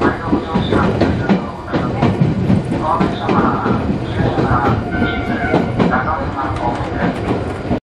我，上次在郑州，我跟你说，我跟你说，